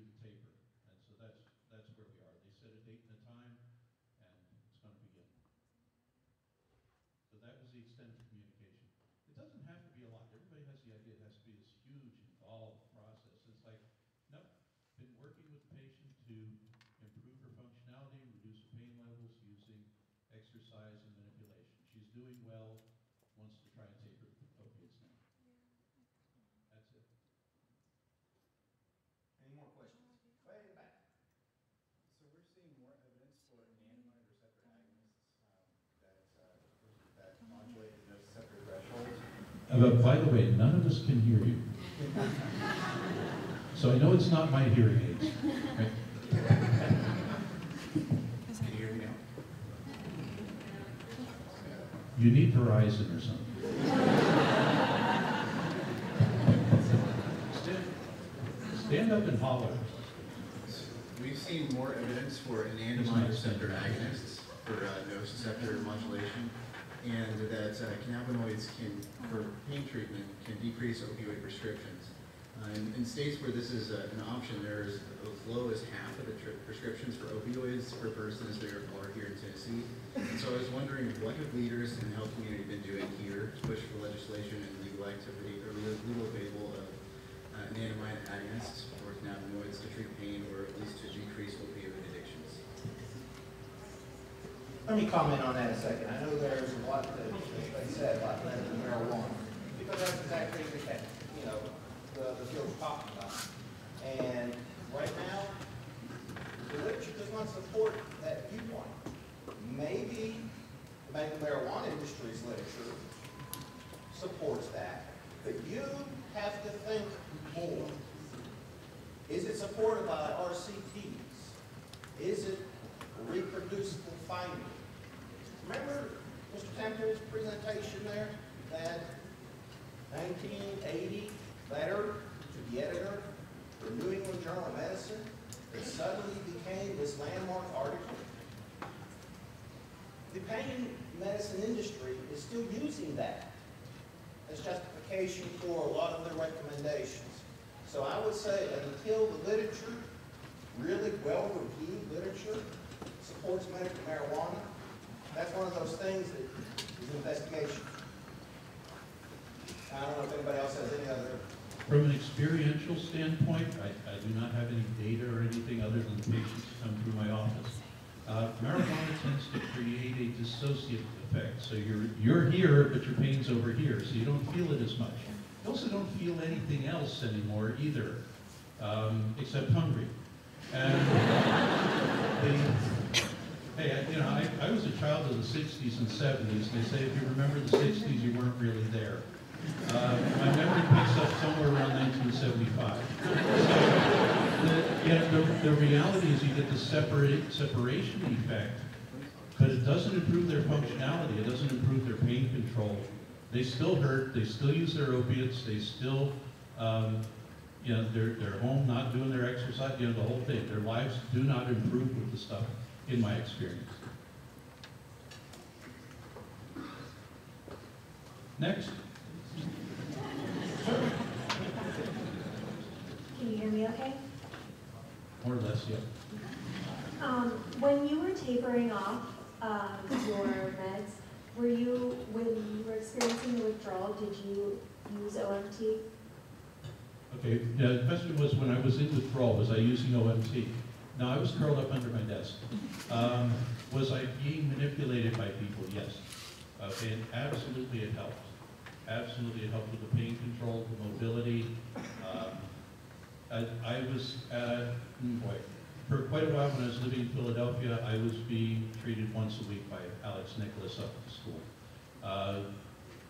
do the taper. And so that's, that's where we are. They set a date and a time, and it's going to begin. So that was the extent of communication. It doesn't have to be a lot. Everybody has the idea it has to be this huge, involved process. It's like, no, nope. been working with the patient to improve her functionality, reduce her pain levels using exercise and manipulation. She's doing well. Any more questions? Way in the back. So we're seeing more evidence for anandamide receptor agonists um, that, uh, that modulate the nociceptor threshold. Uh, But by the way, none of us can hear you. So I know it's not my hearing aids. right? Can you hear me now? You need Verizon or something. Stand stand up and holler. We've seen more evidence for anandamide receptor agonists for uh, nociceptor modulation, and that uh, cannabinoids can, for pain treatment, can decrease opioid prescriptions. Uh, in, in states where this is uh, an option, there's as low as half of the prescriptions for opioids per person as there are here in Tennessee. And so I was wondering, what have leaders in the health community been doing here to push for legislation and legal activity, or legal available of uh, anandamide agonists cannabinoids to treat pain or at least to decrease opioid addictions? Let me comment on that a second. I know there's a lot that been said about medical marijuana, because that's exactly the case, you know, the, the field we're talking about. And right now, the literature does not support that viewpoint. Maybe the marijuana industry's literature supports that, but you have to think more. Supported by RCTs? Is it reproducible finding? Remember Mr. Temple's presentation there, that 1980 letter to the editor of the New England Journal of Medicine that suddenly became this landmark article? The pain medicine industry is still using that as justification for a lot of their recommendations. So I would say until the literature, really well-reviewed literature, supports medical marijuana, that's one of those things that is investigation. I don't know if anybody else has any other, From an experiential standpoint, I, I do not have any data or anything other than patients come through my office. Uh, marijuana tends to create a dissociative effect. So you're, you're here, but your pain's over here, so you don't feel it as much. You also don't feel anything else anymore either, um, except hungry. And the, hey, you know, I, I was a child of the 60s and 70s, and they say if you remember the 60s, you weren't really there. Uh, my memory picks up somewhere around 1975. The, yeah, the, the reality is you get the separate, separation effect, but it doesn't improve their functionality, it doesn't improve their pain control. They still hurt, they still use their opiates, they still, um, you know, they're, they're home not doing their exercise, you know, the whole thing. Their lives do not improve with the stuff, in my experience. Next. Can you hear me okay? More or less, yeah. Um, when you were tapering off um, your meds, were you, when you were experiencing the withdrawal, did you use OMT? Okay, the question was, when I was in withdrawal, was I using OMT? No, I was curled up under my desk. Um, was I being manipulated by people? Yes. And absolutely it helped. Absolutely it helped with the pain control, the mobility. Um, I, I was, uh, boy, for quite a while when I was living in Philadelphia, I was being treated once a week by Alex Nicholas up at the school. Uh,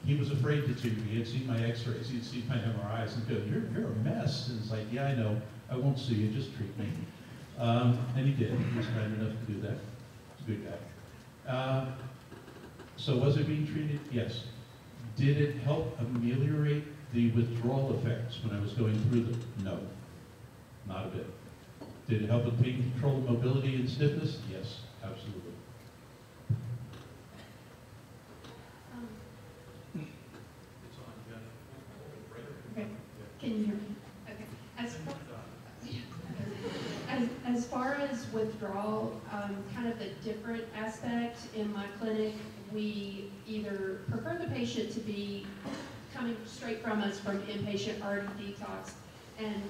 he was afraid to treat me. He had seen my x-rays, he'd seen my MRIs and go, you're, you're a mess. And it's like, yeah, I know, I won't see you, just treat me. Um, and he did, he was kind enough to do that. He's a good guy. Uh, so was I being treated? Yes. Did it help ameliorate the withdrawal effects when I was going through them? No, not a bit. Did it help with pain control, mobility, and stiffness? Yes, absolutely. Can you? Okay. As far, as, far as withdrawal, um, kind of a different aspect in my clinic, we either prefer the patient to be coming straight from us from inpatient already detox. And,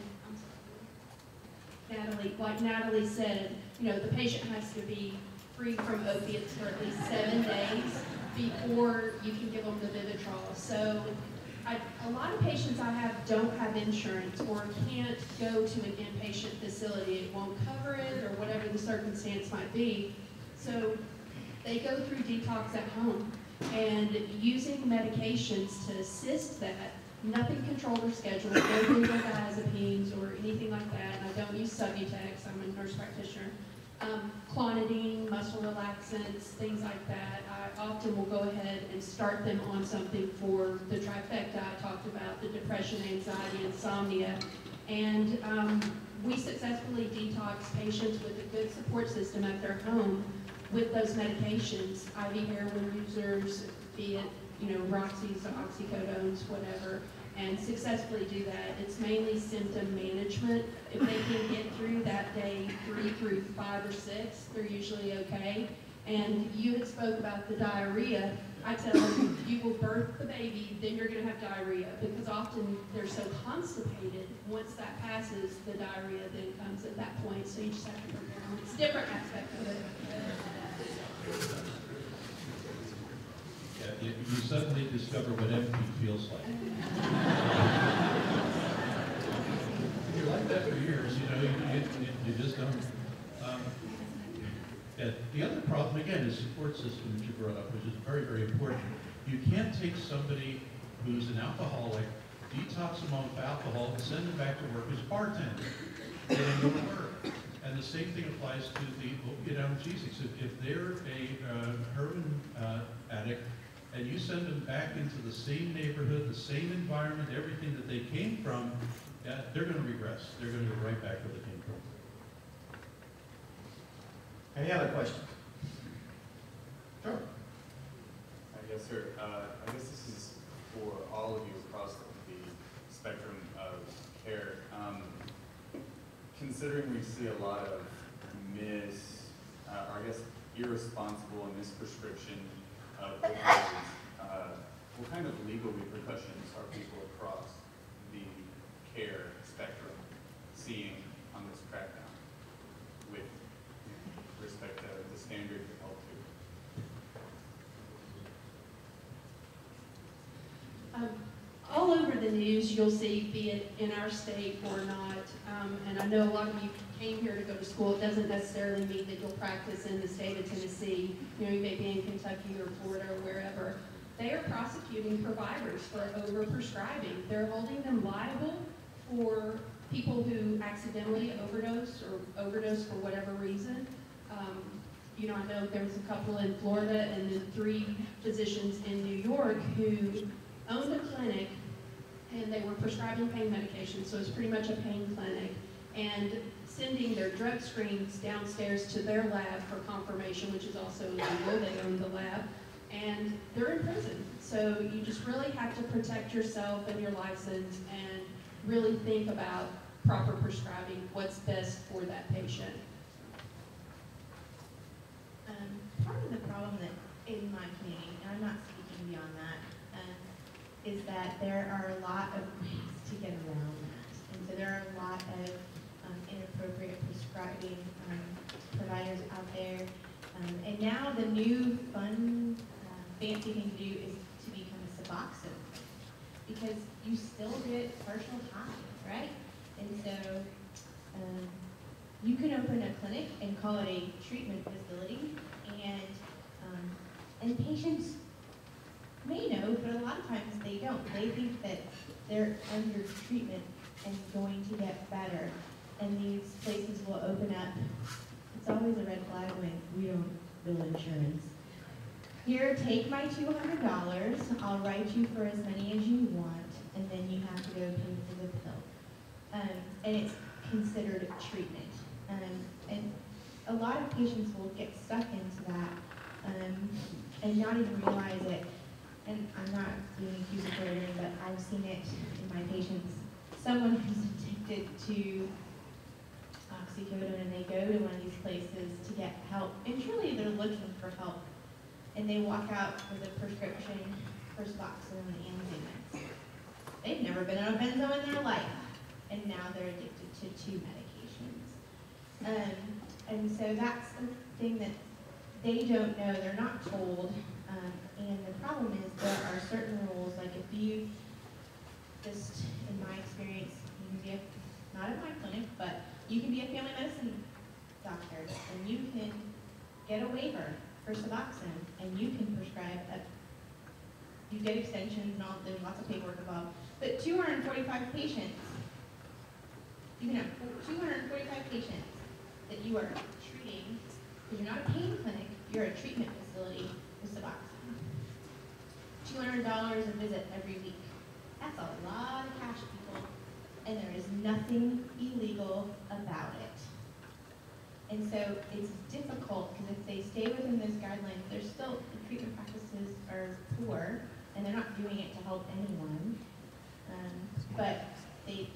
Natalie, like Natalie said, you know, the patient has to be free from opiates for at least seven days before you can give them the Vivitrol. So I, a lot of patients I have don't have insurance or can't go to an inpatient facility. It won't cover it or whatever the circumstance might be. So they go through detox at home and using medications to assist that. Nothing control their schedule, no benzodiazepines or anything like that. And I don't use Subutex, I'm a nurse practitioner. Um, clonidine, muscle relaxants, things like that. I often will go ahead and start them on something for the trifecta I talked about, the depression, anxiety, insomnia. And um, we successfully detox patients with a good support system at their home with those medications, IV heroin users, be it, you know, Roxy's, oxycodones, whatever, and successfully do that. It's mainly symptom management. If they can get through that day three through five or six, they're usually okay. And you had spoke about the diarrhea. I tell them, you will birth the baby, then you're gonna have diarrhea, because often they're so constipated, once that passes, the diarrhea then comes at that point, so you just have to prepare them. It's a different aspect of it. You, you suddenly discover what empty feels like. You're like that for years, you know, you, you, you- just don't. Um, yeah, the other problem, again, is support system that you brought up, which is very, very important. You can't take somebody who's an alcoholic, detox them off alcohol, and send them back to work as bartender. They don't work. And the same thing applies to the opiate analgesics. If, if they're a uh, heroin uh, addict, and you send them back into the same neighborhood, the same environment, everything that they came from, uh, they're gonna regress. They're gonna go right back where they came from. Any other questions? Sure. Uh, Yes, sir. Uh, I guess this is for all of you across the spectrum of care. Um, Considering we see a lot of mis, uh, or I guess irresponsible and misprescription of uh, what kind of legal repercussions are people across the care spectrum seeing on this crackdown with respect to the standards held to? Um, All over the news, you'll see, be it in our state or not, um, and I know a lot of you came here to go to school, it doesn't necessarily mean that you'll practice in the state of Tennessee. You know, you may be in Kentucky or Florida or wherever. They are prosecuting providers for overprescribing. They're holding them liable for people who accidentally overdose or overdose for whatever reason. Um, you know, I know there was a couple in Florida and then three physicians in New York who owned a clinic and they were prescribing pain medication, so it's pretty much a pain clinic, and sending their drug screens downstairs to their lab for confirmation, which is also illegal, they own the lab, and they're in prison. So you just really have to protect yourself and your license and really think about proper prescribing, what's best for that patient. Um, part of the problem that in my community, and I'm not speaking beyond that, is that there are a lot of ways to get around that. And so there are a lot of um, inappropriate prescribing um, providers out there. Um, and now the new fun, uh, fancy thing to do is to become a Suboxone. Because you still get partial time, right? And so um, you can open a clinic and call it a treatment facility, and, um, and patients may know, but a lot of times they don't. They think that they're under treatment and going to get better, and these places will open up. It's always a red flag when we don't bill insurance. Here, take my two hundred dollars, I'll write you for as many as you want, and then you have to go pay for the pill. Um, and it's considered treatment. Um, and a lot of patients will get stuck into that, um, and not even realize it. And I'm not being accusatory, but I've seen it in my patients. Someone who's addicted to uh, oxycodone and they go to one of these places to get help, and truly they're looking for help, and they walk out with a prescription for Suboxone and. They've never been on a benzo in their life, and now they're addicted to two medications. Um, and so that's the thing that they don't know, they're not told, um, and the problem is there are certain rules, like if you, just in my experience, you can be a, not at my clinic, but you can be a family medicine doctor, and you can get a waiver for Suboxone, and you can prescribe a, you get extensions and all, there's lots of paperwork involved, but two hundred and forty-five patients, you can have two hundred and forty-five patients that you are treating, because you're not a pain clinic, you're a treatment facility with Suboxone. Two hundred dollars a visit every week. That's a lot of cash, people, and there is nothing illegal about it. And so it's difficult, because if they stay within those guidelines, they're still, the treatment practices are poor, and they're not doing it to help anyone. Um, but they,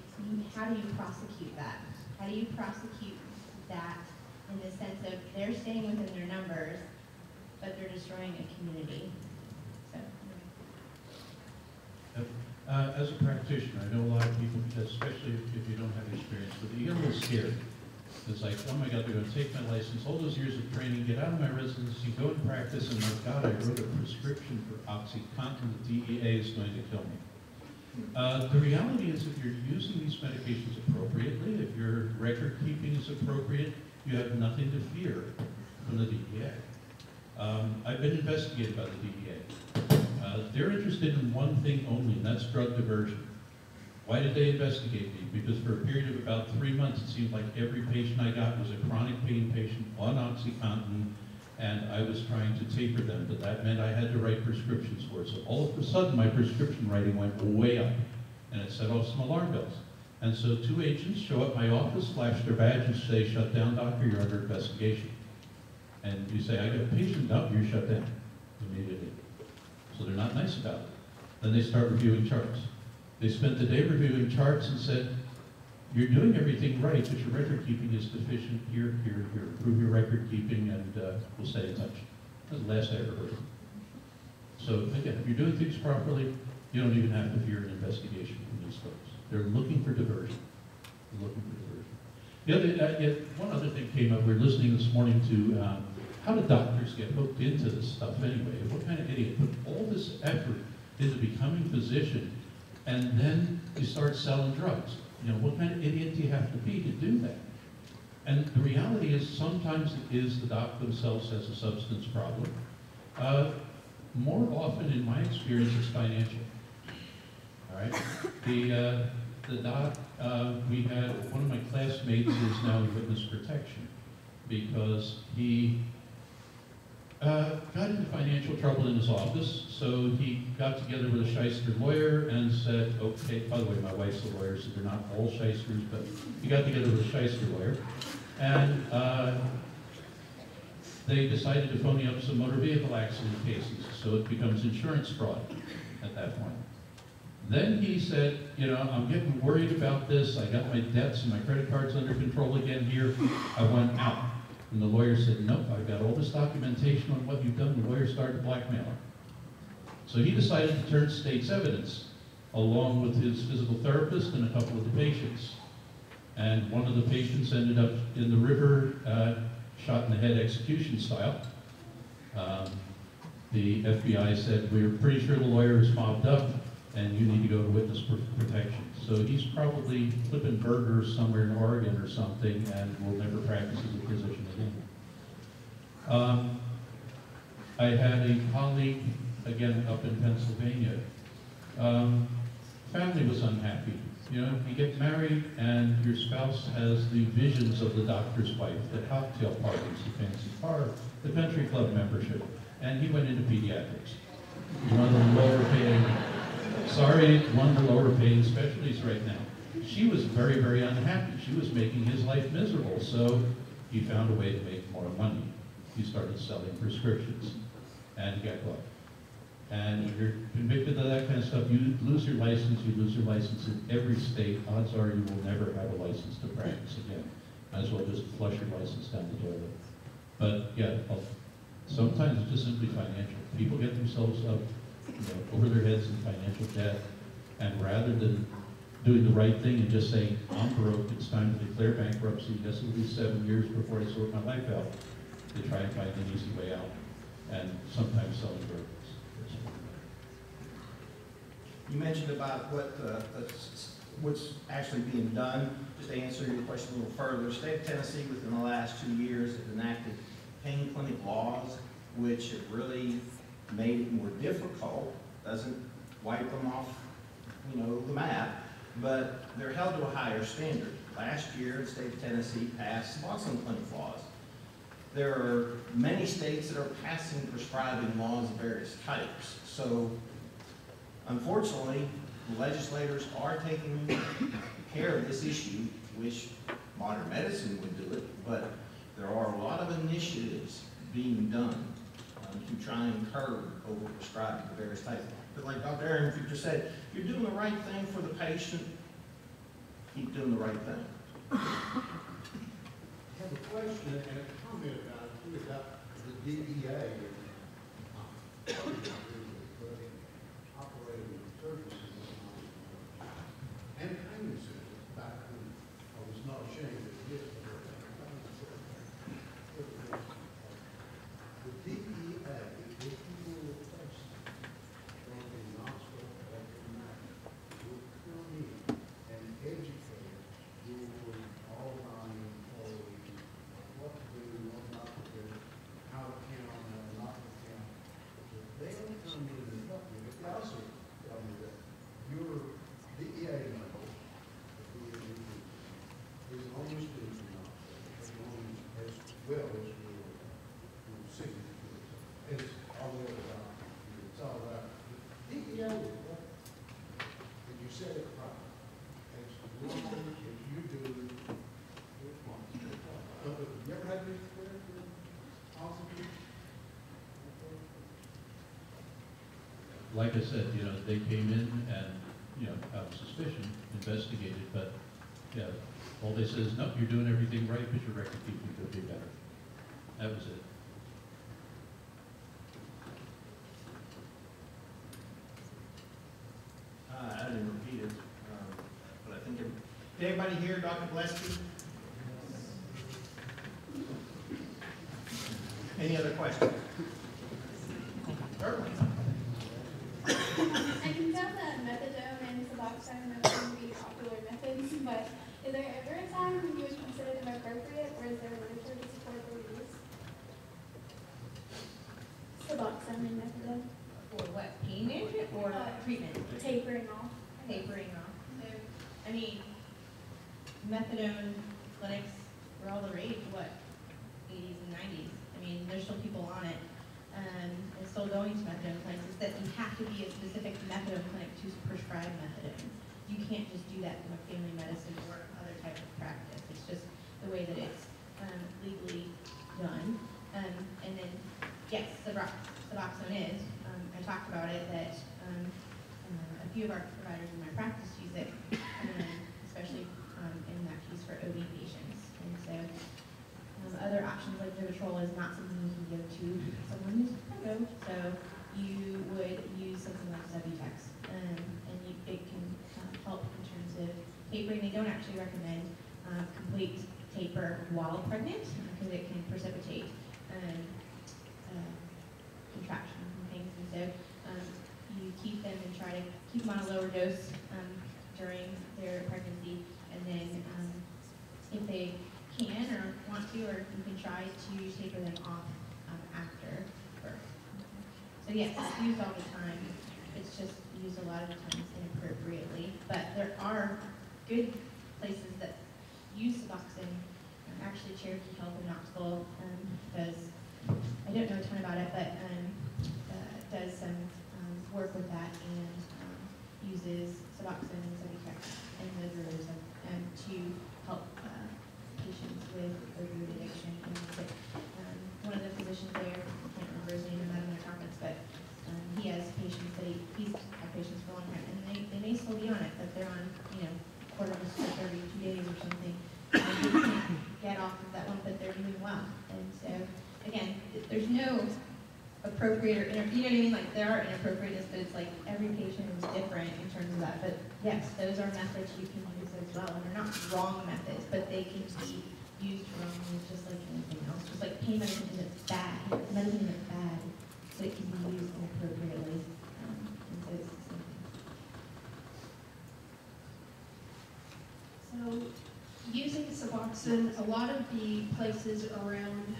how do you prosecute that? How do you prosecute that in the sense of they're staying within their numbers, but they're destroying a community? Uh, as a practitioner, I know a lot of people, especially if you don't have experience with it, you get a little scared. It's like, what am I gonna do? I take my license, all those years of training, get out of my residency, go and practice, and my God, I wrote a prescription for OxyContin, the DEA is going to kill me. Uh, the reality is if you're using these medications appropriately, if your record keeping is appropriate, you have nothing to fear from the DEA. Um, I've been investigated by the DEA. They're interested in one thing only, and that's drug diversion. Why did they investigate me? Because for a period of about three months, it seemed like every patient I got was a chronic pain patient on OxyContin, and I was trying to taper them, but that meant I had to write prescriptions for it. So all of a sudden, my prescription writing went way up, and it set off some alarm bells. And so two agents show up my office, flash their badges, say, shut down, doctor, you're under investigation. And you say, I got a patient, no, you're shut down immediately. So they're not nice about it. Then they start reviewing charts. They spent the day reviewing charts and said, you're doing everything right, but your record keeping is deficient here, here, here. Improve your record keeping and uh, we'll stay in touch. That's the last I ever heard. So again, if you're doing things properly, you don't even have to fear an investigation from these folks. They're looking for diversion. They're looking for diversion. The other, uh, one other thing came up, we were listening this morning to, um, how do doctors get hooked into this stuff anyway? What kind of idiot put all this effort into becoming physician and then you start selling drugs? You know, what kind of idiot do you have to be to do that? And the reality is sometimes it is the doc themselves has a substance problem. Uh, more often, in my experience, it's financial. All right? The, uh, the doc, uh, we had, one of my classmates is now in witness protection because he uh, got into financial trouble in his office, so he got together with a shyster lawyer and said, okay, by the way, my wife's a lawyer, so they're not all shysters, but he got together with a shyster lawyer, and uh, they decided to phony up some motor vehicle accident cases, so it becomes insurance fraud at that point. Then he said, you know, I'm getting worried about this, I got my debts and my credit cards under control again here, I went out. And the lawyer said, nope, I've got all this documentation on what you've done. The lawyer started to blackmail blackmailing. So he decided to turn state's evidence, along with his physical therapist and a couple of the patients. And one of the patients ended up in the river, uh, shot in the head execution style. Um, the FBI said, we're pretty sure the lawyer is mobbed up, and you need to go to witness pr- protection. So he's probably flipping burgers somewhere in Oregon or something and will never practice as a physician again. Um, I had a colleague, again, up in Pennsylvania. Um, family was unhappy. You know, you get married and your spouse has the visions of the doctor's wife, the cocktail parties, the fancy car, the country club membership, and he went into pediatrics. One of the lower paying sorry, one of the lower paying specialties right now. She was very, very unhappy. She was making his life miserable, so he found a way to make more money. He started selling prescriptions. And guess what? And if you're convicted of that kind of stuff, you lose your license, you lose your license in every state. Odds are you will never have a license to practice again. might as well just flush your license down the toilet. But, yeah, oh, sometimes it's just simply financial. People get themselves up, you know, over their heads in financial debt, and rather than doing the right thing and just saying, I'm broke, it's time to declare bankruptcy, this will be seven years before I sort my life out, they try and find an easy way out, and sometimes selling drugs. You mentioned about what, uh, what's actually being done. Just to answer your question a little further, the state of Tennessee within the last two years has enacted pain clinic laws, which have really made it more difficult. Doesn't wipe them off, you know, the map, but they're held to a higher standard. Last year, the state of Tennessee passed Suboxone clinic laws. There are many states that are passing prescribing laws of various types. So Unfortunately, the legislators are taking care of this issue, which modern medicine would do it, but there are a lot of initiatives being done to try and curb overprescribing of various types. But like Dr. Aaron if you just said, you're doing the right thing for the patient, keep doing the right thing. I have a question and a comment about, about the DEA. uh, Operating services and payment centers back when I was not ashamed of it. The DEA, if you will request from the Knoxville or from will come in and educate your, all of our employees, what to do, what not to do, how to count, how not to count. If they don't come in and help you, if they also tell me that your DEA number, the DEA is on your student number, as long as, as well as your, your signature. It's all about, it's all about, DEA is what, and you said it right. As long as you do it once. But you ever had any experience with officers? Like I said, you know, they came in and, you know, out of suspicion, investigated, but, yeah, all they said is, nope, you're doing everything right, but your record keeping could be better. That was it. Uh, I didn't repeat it, um, but I think, did everybody hear Dr. Gillespie? Any other questions? Certainly. I can tell that methadone and Suboxone are going to be popular methods, but is there ever a time when you would consider them appropriate, or is there literature to support their use? And methadone, For what, pain management or Uh, treatment? tapering off. Tapering off. So, I mean, methadone clinics were all the rage, what, eighties and nineties? I mean, there's still people on it, um, and still going to methadone clinics. It's that you have to be a specific methadone clinic to prescribe methadone. You can't just do that from a family medicine or other type of practice. It's just the way that it's, um, legally done. Um, and then, yes, Subox- Suboxone is, um, I talked about it, that, um, uh, a few of our providers in my practice use it, um, especially um, in that case for OD patients. And so um, other options like Vivitrol is not something you can give to someone who's pregnant. So you would use something like Subutex, um, and you, it can um, help in terms of tapering. They don't actually recommend uh, complete taper while pregnant because it can precipitate um, uh, contractions and things. And so um, you keep them and try to keep them on a lower dose um, during their pregnancy, and then um, if they can or want to, or you can try to taper them off um, after birth. So yes, it's used all the time. It's just used a lot of the times inappropriately, but there are good places that use Suboxone. Actually, Cherokee Health in Knoxville um, does. I don't know a ton about it, but um, with that and um, uses Suboxone and Subutex um, and um, to help uh, patients with opioid addiction. And um, one of the physicians there, I can't remember his name, I'm not in my conference, but um, he has patients that he, he's had patients for a long time, and they, they may still be on it, but they're on, you know, quarter of a 32 days or something. And they can't get off of that one, but they're doing well. And so, again, there's no appropriate or, you know what I mean? Like, there are inappropriate patient is different in terms of that. But yes, those are methods you can use as well, and they're not wrong methods, but they can be used wrongly, just like anything else. Just like pain medicine isn't bad, medicine isn't bad, but it can be used inappropriately. Um, so. So, using Suboxone, a lot of the places around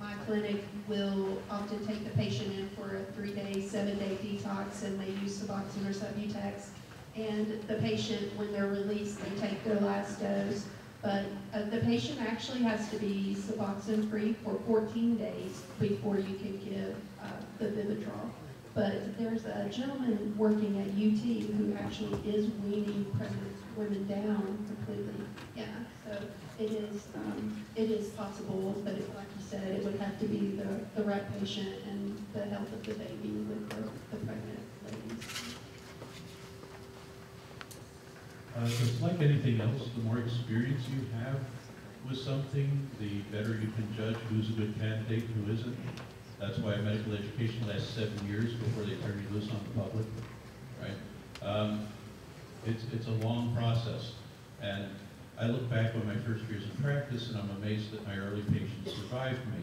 my clinic will often take the patient in for a three-day, seven-day detox, and they use Suboxone or Subutex. And the patient, when they're released, they take their last dose. But uh, the patient actually has to be Suboxone-free for 14 days before you can give uh, the Vivitrol. But there's a gentleman working at UT who actually is weaning pregnant women down completely. Yeah, so it is, um, it is possible, but it, like said, it would have to be the, the right patient and the health of the baby with the, the pregnant ladies. Uh, It's like anything else, the more experience you have with something, the better you can judge who's a good candidate, who isn't. That's why medical education lasts seven years before they turn you loose on the public, right? Um, It's, it's a long process, and I look back on my first years in practice, and I'm amazed that my early patients survived me,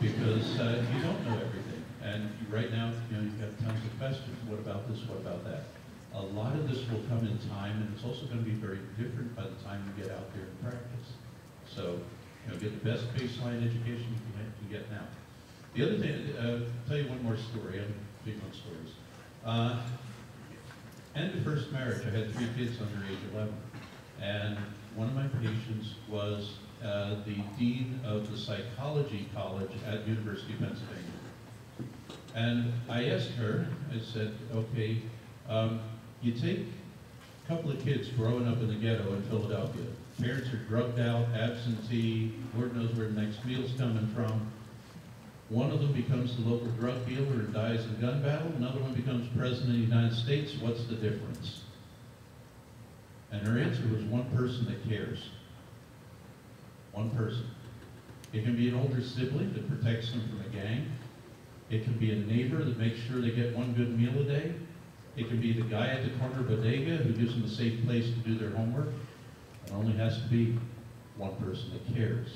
because uh, you don't know everything. And right now, you know, you've got tons of questions, what about this, what about that? A lot of this will come in time, and it's also going to be very different by the time you get out there and practice. So, you know, get the best baseline education you can, get now. The other thing, uh, tell you one more story, I'm big on stories. Uh, end of first marriage, I had three kids under age 11, and one of my patients was uh, the dean of the psychology college at University of Pennsylvania. And I asked her, I said, okay, um, you take a couple of kids growing up in the ghetto in Philadelphia. Parents are drugged out, absentee, Lord knows where the next meal's coming from. One of them becomes the local drug dealer and dies in a gun battle. Another one becomes president of the United States. What's the difference? And her answer was one person that cares. One person. It can be an older sibling that protects them from a gang. It can be a neighbor that makes sure they get one good meal a day. It can be the guy at the corner bodega who gives them a safe place to do their homework. It only has to be one person that cares.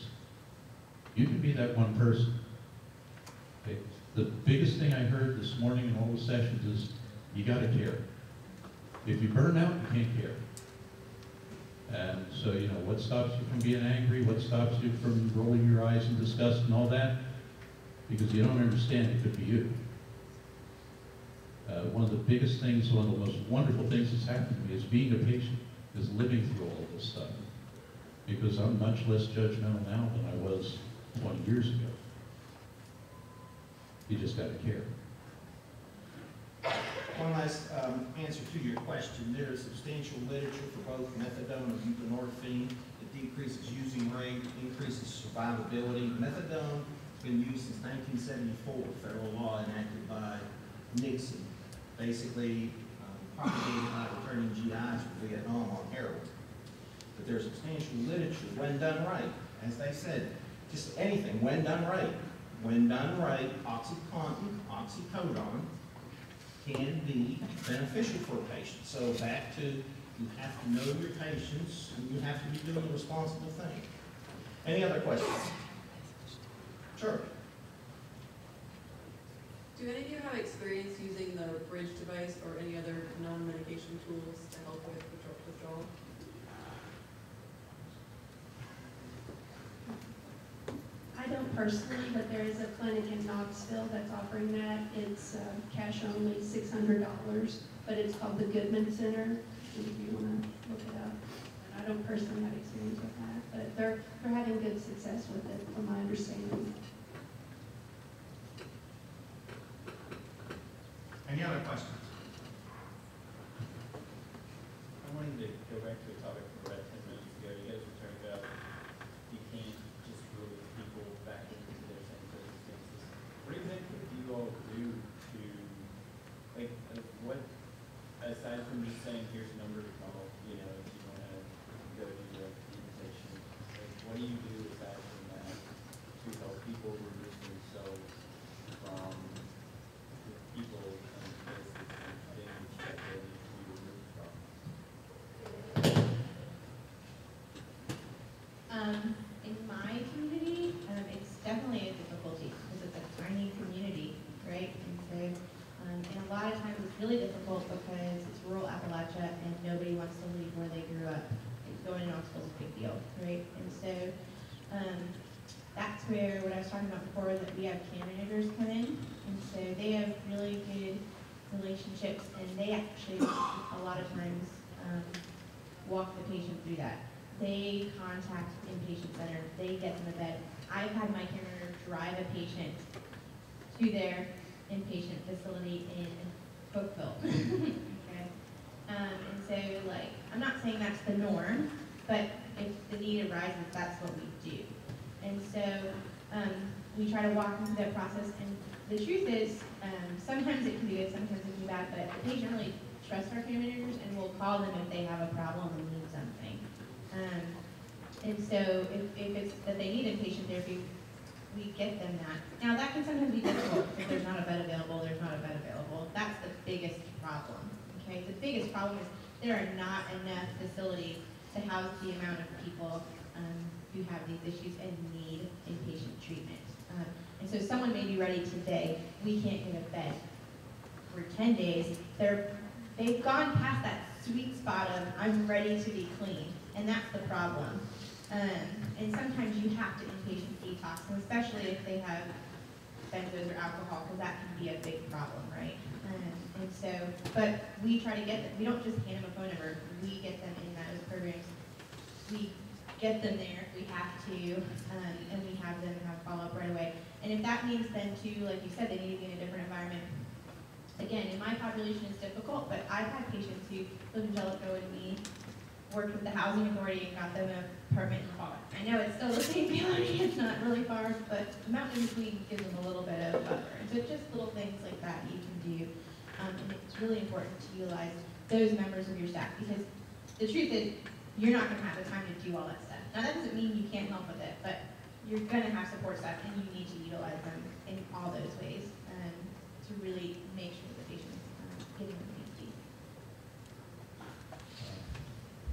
You can be that one person. Okay? The biggest thing I heard this morning in all the sessions is, you gotta care. If you burn out, you can't care. And so, you know, what stops you from being angry? What stops you from rolling your eyes in disgust and all that? Because you don't understand it could be you. Uh, one of the biggest things, one of the most wonderful things that's happened to me is being a patient, is living through all of this stuff. Because I'm much less judgmental now than I was 20 years ago. You just gotta care. One last um, answer to your question. There is substantial literature for both methadone and buprenorphine. It decreases using rate, increases survivability. Methadone has been used since 1974, federal law enacted by Nixon, basically um, propagated by returning GIs from Vietnam on heroin. But there's substantial literature when done right. As they said, just anything, when done right. When done right, OxyContin, oxycodone, can be beneficial for a patient. So back to, you have to know your patients, and you have to be doing the responsible thing. Any other questions? Sure. Do any of you have experience using the bridge device or any other non-medication tools to help with withdraw- withdrawal? I don't personally, but there is a clinic in Knoxville that's offering that. It's uh, cash only, six hundred dollars, but it's called the Goodman Center, if you want to look it up. I don't personally have experience with that, but they're, they're having good success with it, from my understanding. Any other questions? I wanted to go back to a topic from about ten minutes ago. You guys were talking about you can't just release people back into their same circumstances. What exactly do you all do to, like, like what, aside from just saying, here's a number to call, you know, if you wanna go do the implementation, like, what do you do aside from that to help people remove themselves from really difficult because it's rural Appalachia and nobody wants to leave where they grew up. Going to Knoxville is a big deal, right? And so, um, that's where, what I was talking about before, that we have care managers come in. And so they have really good relationships and they actually, a lot of times, um, walk the patient through that. They contact inpatient center, they get them a bed. I've had my care manager drive a patient to their inpatient facility in Cookeville. Okay? Um, and so like, I'm not saying that's the norm, but if the need arises, that's what we do. And so, um, we try to walk through that process, and the truth is, um, sometimes it can be good, sometimes it can be bad, but the patient really trusts our care managers, and we'll call them if they have a problem and need. Um, and so, if, if it's that they need inpatient therapy, we get them that. Now, that can sometimes be difficult, if there's not a bed available, there's not a bed available. That's the biggest problem, okay? The biggest problem is there are not enough facilities to house the amount of people, um, who have these issues and need inpatient treatment. Um, and so someone may be ready today, we can't get a bed for ten days. They're, they've gone past that sweet spot of, I'm ready to be clean, and that's the problem. Um, and sometimes you have to inpatient detox, and especially if they have benzos or alcohol, because that can be a big problem, right? Um, and so, but we try to get them, we don't just hand them a phone number, we get them in those programs. We get them there if we have to, um, and we have them have follow-up right away. And if that means then too, like you said, they need to be in a different environment. Again, in my population it's difficult, but I've had patients who live in Jellico and we worked with the housing authority and got them an apartment in Hall. I know it's still the same feeling, it's not really far, but the mountain in between gives them a little bit of buffer. And so just little things like that you can do. Um, and it's really important to utilize those members of your staff because the truth is, you're not gonna have the time to do all that stuff. Now, that doesn't mean you can't help with it, but you're gonna have support staff and you need to utilize them in all those ways, um, to really make sure the patient's um, getting what they need.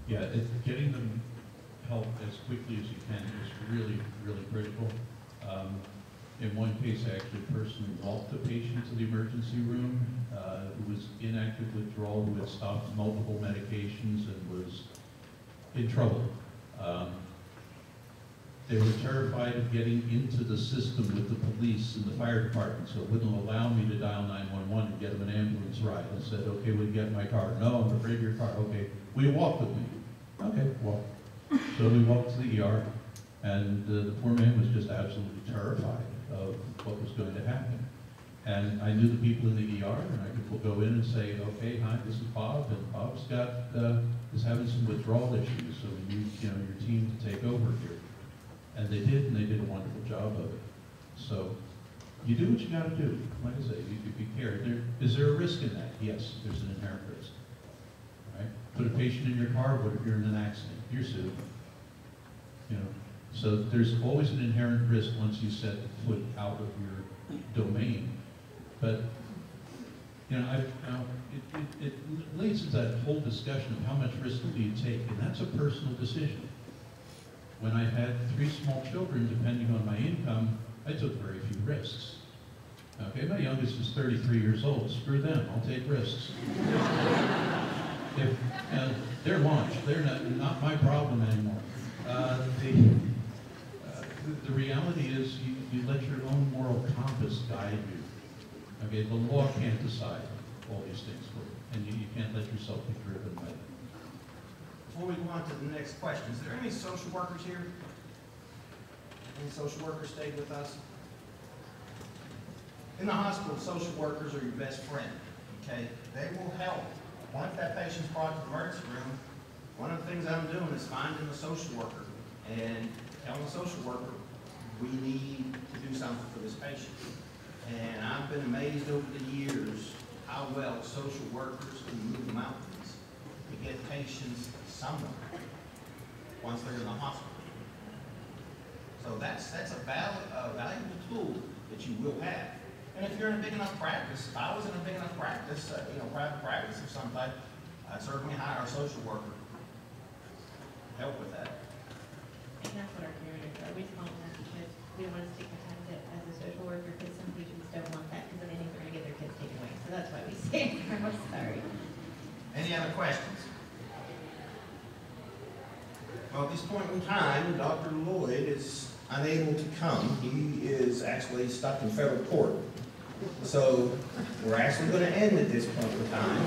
Yeah, it, getting them help as quickly as you can is really, really critical. Um, in one case, I actually personally walked the patient to the emergency room, uh, who was in active withdrawal, who had stopped multiple medications and was in trouble. Um, they were terrified of getting into the system with the police and the fire department, so it wouldn't allow me to dial 911 and get them an ambulance ride. I said, okay, we'll get my car. No, I'm afraid of your car. Okay, will you walk with me? Okay, walk. So we walked to the ER, and uh, the poor man was just absolutely terrified of what was going to happen. And I knew the people in the ER, and I could go in and say, okay, hi, this is Bob, and Bob's got, uh, is having some withdrawal issues, so we need, you know, your team to take over here. And they did, and they did a wonderful job of it. So you do what you gotta do. Like I say, you, you be care. There, is there a risk in that? Yes, there's an inherent risk. Right? Put a patient in your car, what if you're in an accident? You're sued. You know, so there's always an inherent risk once you set foot out of your domain. But, you know, I, now, it, it, it leads to that whole discussion of how much risk do you take, and that's a personal decision. When I had three small children, depending on my income, I took very few risks. Okay, my youngest is 33 years old. Screw them, I'll take risks. if uh, they're launched, they're not, not my problem anymore. Uh, the, uh, the, reality is you, you let your own moral compass guide you. Okay, the law can't decide all these things for you, and you, you can't let yourself be driven by. Before we go on to the next question, is there any social workers here? Any social workers stayed with us? In the hospital, social workers are your best friend, okay? They will help. Once that patient's brought to the emergency room, one of the things I'm doing is finding a social worker and telling the social worker, we need to do something for this patient. And I've been amazed over the years how well social workers can move mountains to get patients somewhere once they're in the hospital. So that's, that's a val, a valuable tool that you will have. And if you're in a big enough practice, if I was in a big enough practice, uh, you know, private practice of some type, I'd certainly hire a social worker to help with that. And that's what our managers are, we call them that because we don't want to stigmatize it as a social worker, because some patients don't want that, because then they think they're gonna get their kids taken away. So that's why we say. I'm sorry. Any other questions? Well, at this point in time, Dr. Lloyd is unable to come. He is actually stuck in federal court. So we're actually going to end at this point in time.